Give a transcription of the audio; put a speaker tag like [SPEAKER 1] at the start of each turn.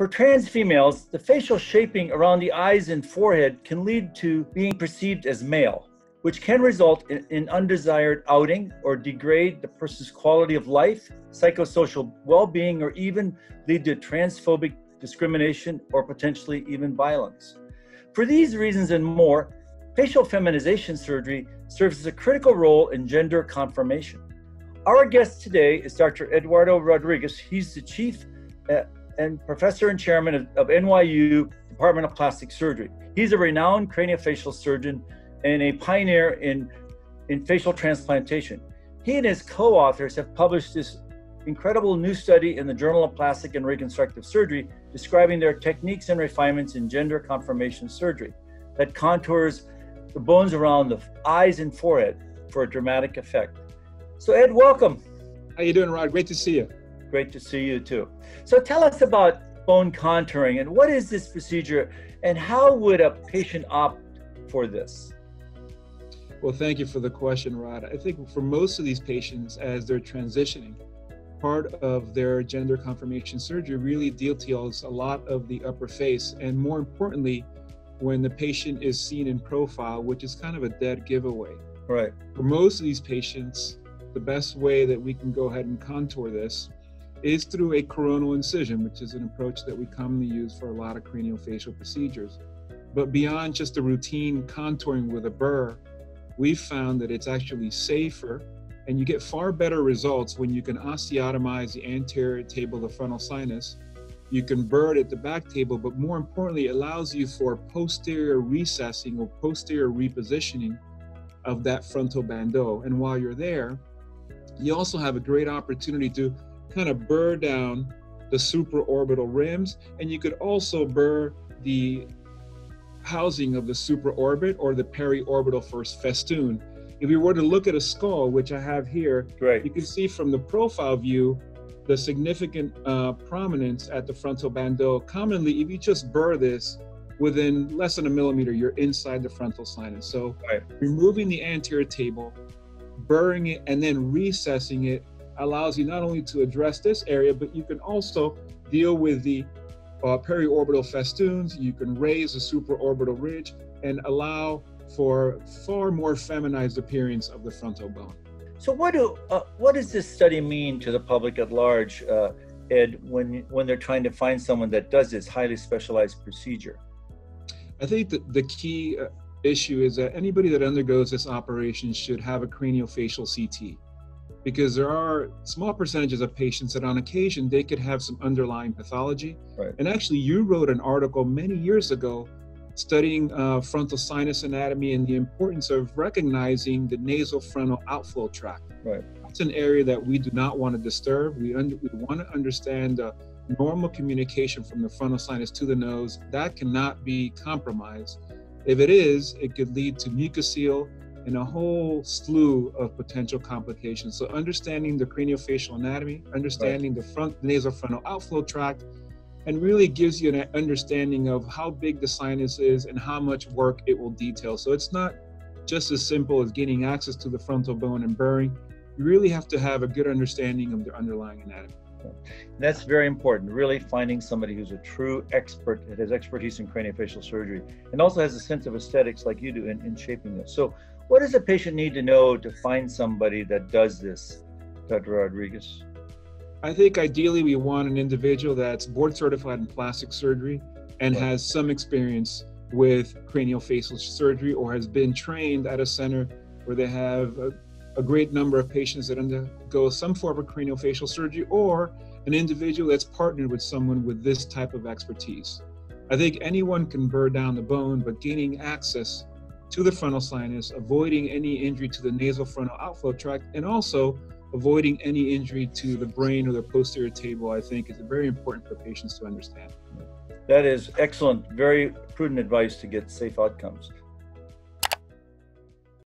[SPEAKER 1] For trans females, the facial shaping around the eyes and forehead can lead to being perceived as male, which can result in, in undesired outing or degrade the person's quality of life, psychosocial well being, or even lead to transphobic discrimination or potentially even violence. For these reasons and more, facial feminization surgery serves as a critical role in gender confirmation. Our guest today is Dr. Eduardo Rodriguez. He's the chief uh, and professor and chairman of, of, NYU Department of Plastic Surgery. He's a renowned craniofacial surgeon and a pioneer in, in facial transplantation. He and his co authors have published this incredible new study in the Journal of Plastic and Reconstructive Surgery describing their techniques and refinements in gender confirmation surgery that contours the bones around the eyes and forehead for a dramatic effect. So Ed, welcome.
[SPEAKER 2] How are you doing, Rod? Great to see you.
[SPEAKER 1] Great to see you too. So tell us about bone contouring and what is this procedure and how would a patient opt for this?
[SPEAKER 2] Well, thank you for the question, Rod. I think for most of these patients, as they're transitioning, part of their gender confirmation surgery really details a lot of the upper face. And more importantly, when the patient is seen in profile, which is kind of a dead giveaway.
[SPEAKER 1] Right.
[SPEAKER 2] For most of these patients, the best way that we can go ahead and contour this is through a coronal incision, which is an approach that we commonly use for a lot of craniofacial procedures. But beyond just the routine contouring with a burr, we've found that it's actually safer and you get far better results when you can osteotomize the anterior table of the frontal sinus. You can burr it at the back table, but more importantly, it allows you for posterior recessing or posterior repositioning of that frontal bandeau. And while you're there, you also have a great opportunity to kind of burr down the supraorbital rims, and you could also burr the housing of the supraorbit or the periorbital first festoon. If you were to look at a skull, which I have here,
[SPEAKER 1] right.
[SPEAKER 2] you can see from the profile view the significant uh, prominence at the frontal bandeau. Commonly, if you just burr this within less than a millimeter, you're inside the frontal sinus. So
[SPEAKER 1] right.
[SPEAKER 2] removing the anterior table, burring it, and then recessing it allows you not only to address this area, but you can also deal with the uh, periorbital festoons. You can raise the supraorbital ridge and allow for far more feminized appearance of the frontal bone.
[SPEAKER 1] So, what do uh, what does this study mean to the public at large, uh, Ed, when when they're trying to find someone that does this highly specialized procedure?
[SPEAKER 2] I think that the key uh, issue is that anybody that undergoes this operation should have a craniofacial CT because there are small percentages of patients that on occasion they could have some underlying pathology.
[SPEAKER 1] Right.
[SPEAKER 2] And actually, you wrote an article many years ago studying uh, frontal sinus anatomy and the importance of recognizing the nasal frontal outflow tract.
[SPEAKER 1] Right.
[SPEAKER 2] That's an area that we do not want to disturb. We, we want to understand uh, normal communication from the frontal sinus to the nose. That cannot be compromised. If it is, it could lead to mucocele and a whole slew of potential complications. So understanding the craniofacial anatomy, understanding right. the front nasal frontal outflow tract, and really gives you an understanding of how big the sinus is and how much work it will detail. So it's not just as simple as getting access to the frontal bone and burring. You really have to have a good understanding of the underlying anatomy.
[SPEAKER 1] That's very important, really finding somebody who's a true expert that has expertise in craniofacial surgery and also has a sense of aesthetics like you do in, in shaping this. So, what does a patient need to know to find somebody that does this, Dr. Rodriguez?
[SPEAKER 2] I think ideally we want an individual that's board certified in plastic surgery and right. has some experience with craniofacial surgery or has been trained at a center where they have a, a great number of patients that undergo some form of craniofacial surgery or an individual that's partnered with someone with this type of expertise. I think anyone can burr down the bone, but gaining access to the frontal sinus, avoiding any injury to the nasal frontal outflow tract, and also avoiding any injury to the brain or the posterior table, I think, is very important for patients to understand.
[SPEAKER 1] That is excellent, very prudent advice to get safe outcomes.